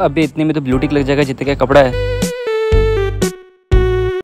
अभी इतने में तो ब्लू टिक लग जाएगा जितने का कपड़ा है।